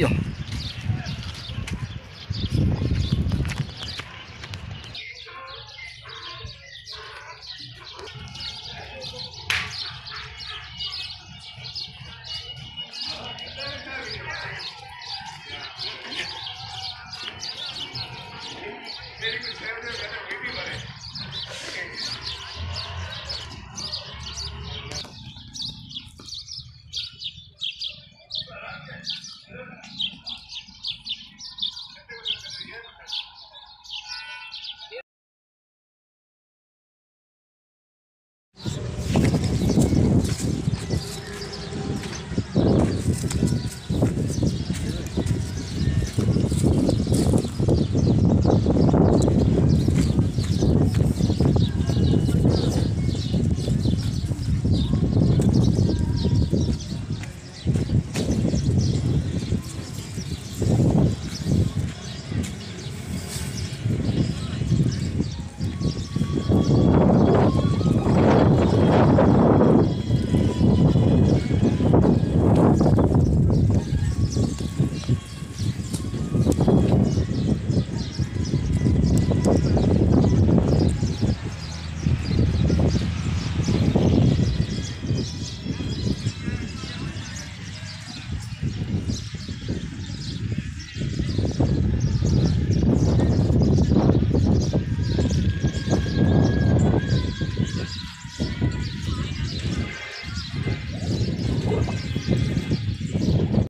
よ。っ